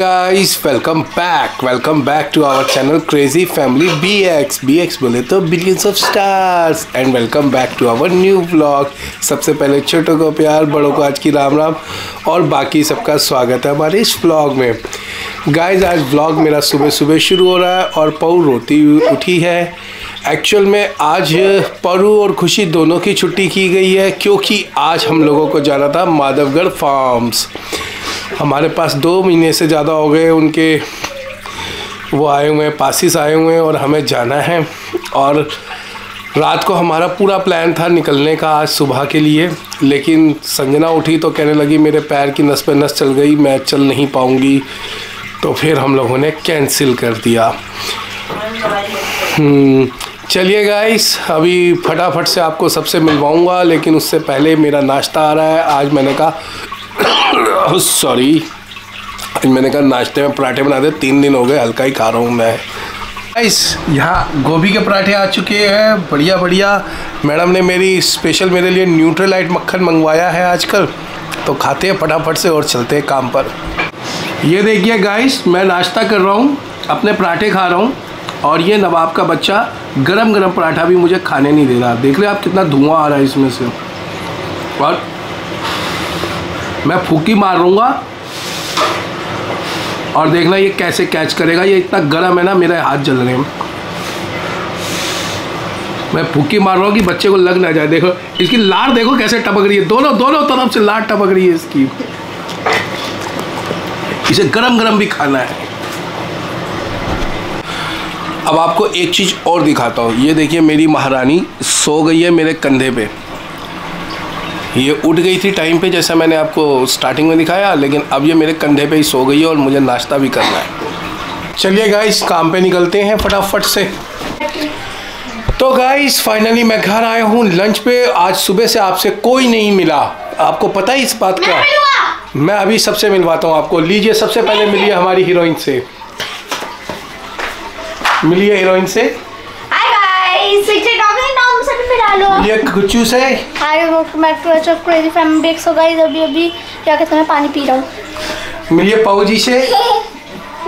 guys welcome back welcome back to our channel, crazy family bx bx बोले तो billions of stars and welcome back to our new vlog. सबसे पहले छोटों को प्यार, बड़ों को आज की राम राम और बाकी सबका स्वागत है हमारे इस vlog में. गाइस आज vlog मेरा सुबह सुबह शुरू हो रहा है और पऊ रोती उठी है. एक्चुअल में आज परू और खुशी दोनों की छुट्टी की गई है, क्योंकि आज हम लोगों को जाना था माधवगढ़ फार्म्स हमारे पास दो महीने से ज़्यादा हो गए उनके वो आए हुए हैं पासिस आए हुए हैं और हमें जाना है। और रात को हमारा पूरा प्लान था निकलने का आज सुबह के लिए लेकिन संजना उठी तो कहने लगी मेरे पैर की नस पे नस चल गई मैं चल नहीं पाऊँगी। तो फिर हम लोगों ने कैंसिल कर दिया। हम्म, चलिए गाइस अभी फटाफट से आपको सबसे मिलवाऊँगा लेकिन उससे पहले मेरा नाश्ता आ रहा है। आज मैंने कहा सॉरी आज मैंने कहा, नाश्ते में पराठे बना दे, तीन दिन हो गए, हल्का ही खा रहा हूँ मैं। गाइस यहाँ गोभी के पराठे आ चुके हैं, बढ़िया बढ़िया। मैडम ने मेरी स्पेशल मेरे लिए न्यूट्रलाइट मक्खन मंगवाया है आजकल। तो खाते हैं फटाफट से और चलते हैं काम पर। ये देखिए गाइस मैं नाश्ता कर रहा हूँ, अपने पराठे खा रहा हूँ। और ये नवाब का बच्चा गरम गरम पराठा भी मुझे खाने नहीं दे रहा। देख रहे आप कितना धुआँ आ रहा है इसमें से। और मैं फूकी मार लूँगा और देखना ये कैसे कैच करेगा। ये इतना गर्म है ना, मेरे हाथ जल रहे हैं। मैं फूकी मार रहा हूँ कि बच्चे को लग ना जाए। देखो, इसकी लार देखो कैसे टपक रही है। दोनों दोनों तरफ़ से लार टपक रही है इसकी। इसे गरम गरम भी खाना है। अब आपको एक चीज़ और दिखाता हूँ। ये देखिए मेरी महारानी सो गई है मेरे कंधे पे। ये उठ गई थी टाइम पे जैसा मैंने आपको स्टार्टिंग में दिखाया लेकिन अब ये मेरे कंधे पे ही सो गई है और मुझे नाश्ता भी करना है। चलिए गाइस काम पे निकलते हैं फटाफट से। तो गाइस फाइनली मैं घर आया हूँ लंच पे। आज सुबह से आपसे कोई नहीं मिला। आपको पता ही इस बात का? मैं अभी सबसे मिलवाता हूँ आपको। लीजिए सबसे पहले मिलिए हमारी हीरोइन से। मिलिए हीरोइन से। डालो। मिलिए कुचू से back to our crazy family break. So guys, अभी अभी क्या कहते हैं पानी पी रहा हूँ। मिलिए पाऊ जी से।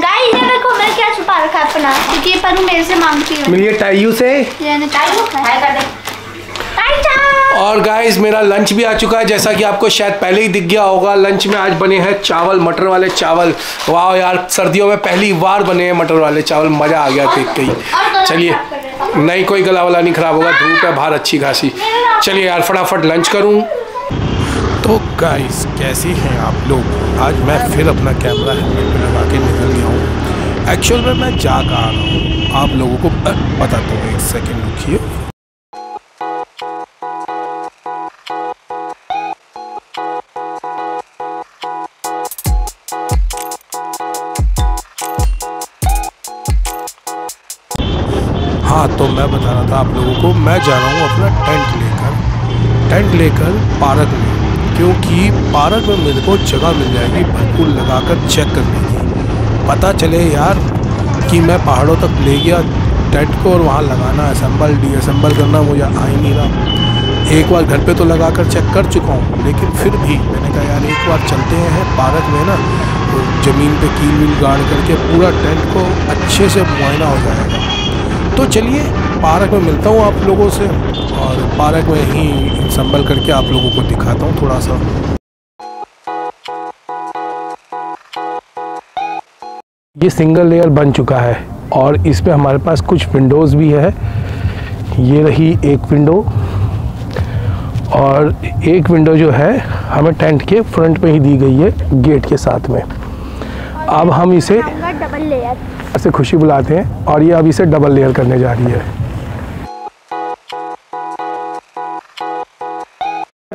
गाइस ये देखो मैं क्या छुपा रखा है अपना क्योंकि ये परू मेरे से मांगती है। मिलिए टाइयू से। ये ने टाइम हाय कर दे और गाइस मेरा लंच भी आ चुका है जैसा कि आपको शायद पहले ही दिख गया होगा लंच में आज बने हैं चावल मटर वाले चावल। वाह यार सर्दियों में पहली बार बने हैं मटर वाले चावल मज़ा आ गया देख के ही। चलिए। नहीं, कोई गला वाला नहीं खराब होगा, धूप है, बाहर अच्छी खासी चलिए यार, फटाफट लंच करूँ। तो गाइस कैसे हैं आप लोग? आज मैं फिर अपना कैमरा हेलमेट में लगा के निकल गया हूँ। एक्चुअल में मैं जा कर आ रहा हूँ। आप लोगों को दो हूँ, एक सेकेंड रुकिए। हाँ तो मैं बता रहा था आप लोगों को, मैं जा रहा हूँ अपना टेंट लेकर टेंट लेकर पार्क में, क्योंकि पार्क में मेरे को जगह मिल जाएगी भरपूर लगाकर चेक करने की। पता चले यार कि मैं पहाड़ों तक ले गया टेंट को और वहाँ लगाना असेंबल डीअसेंबल करना मुझे आ ही नहीं रहा। एक बार घर पे तो लगा कर चेक कर चुका हूँ, लेकिन फिर भी मैंने कहा, यार, एक बार चलते हैं पार्क में ना तो ज़मीन पे कील वील गाड़ करके पूरा टेंट को अच्छे से मुआयना हो जाएगा। तो चलिए, पार्क में मिलता हूँ आप लोगों से और पार्क में ही संभल करके आप लोगों को दिखाता हूँ थोड़ा सा। ये सिंगल लेयर बन चुका है और इसमें हमारे पास कुछ विंडोज़ भी है। ये रही एक विंडो और एक विंडो जो है, हमें टेंट के फ्रंट पे ही दी गई है गेट के साथ में। अब हम इसे डबल लेयर ऐसे खुशी बुलाते हैं और ये अभी इसे डबल लेयर करने जा रही है।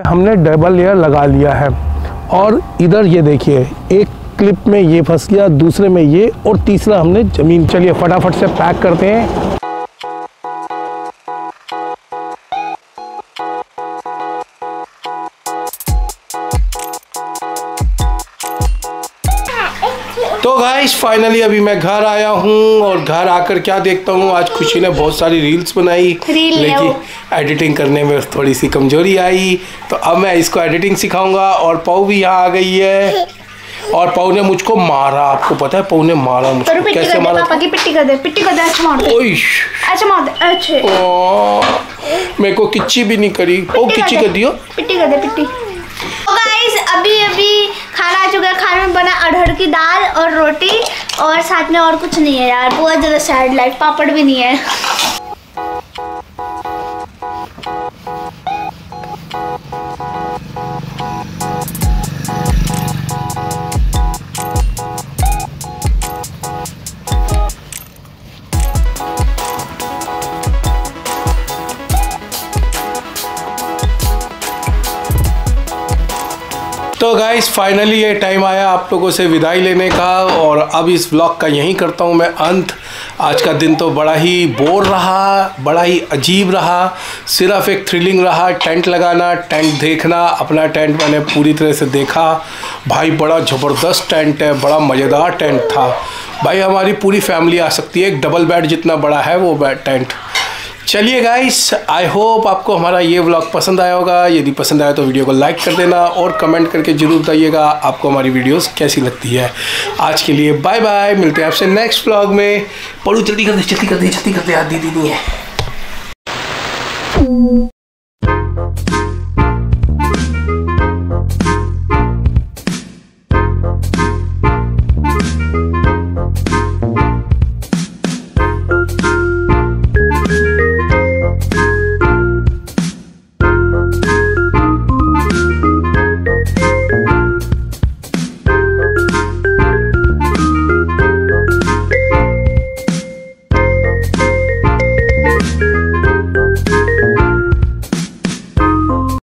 हमने डबल लेयर लगा लिया है। और इधर ये देखिए, एक क्लिप में ये फंस गया, दूसरे में ये, और तीसरा हमने ज़मीन, चलिए फटाफट से पैक करते हैं। तो गाइस फाइनली अभी मैं घर आया हूँ और घर आकर क्या देखता हूँ? आज खुशी ने बहुत सारी रील्स बनाई। रील लेकिन एडिटिंग करने में थोड़ी सी कमज़ोरी आई। तो अब मैं इसको एडिटिंग सिखाऊँगा और पाऊ भी यहाँ आ गई है। और पऊ ने मुझको मारा। आपको पता है पऊ ने मारा मुझको। पिट्टी कैसे मारा पापा की पिट्टी कर दे पिट्टी कर दे अच्छा मार दे। अच्छा मार दे अच्छे। मेरे को किच्ची भी नहीं करी। ओ किच्ची कर दियो। पिट्टी कर दे पिट्टी। गाइस अभी अभी खाना आ चुका है खाने में बना अरहर की दाल और रोटी और साथ में और कुछ नहीं है यार, बहुत ज़्यादा सैड लाइफ पापड़ भी नहीं है। तो गाइस फाइनली ये टाइम आया आप लोगों से विदाई लेने का और अब इस ब्लॉग का यहीं करता हूँ मैं अंत। आज का दिन तो बड़ा ही बोर रहा, बड़ा ही अजीब रहा। सिर्फ़ एक थ्रिलिंग रहा टेंट लगाना टेंट देखना, अपना टेंट मैंने पूरी तरह से देखा। भाई, बड़ा ज़बरदस्त टेंट है, बड़ा मज़ेदार टेंट था। भाई, हमारी पूरी फैमिली आ सकती है, एक डबल बेड जितना बड़ा है वो बेड टेंट चलिए गाइस आई होप आपको हमारा ये व्लॉग पसंद आया होगा। यदि पसंद आया तो वीडियो को लाइक कर देना और कमेंट करके ज़रूर बताइएगा आपको हमारी वीडियोस कैसी लगती है। आज के लिए बाय बाय मिलते हैं आपसे नेक्स्ट व्लॉग में। पढ़ू जल्दी कर दे जल्दी कर दे जल्दी कर दे दीदी है।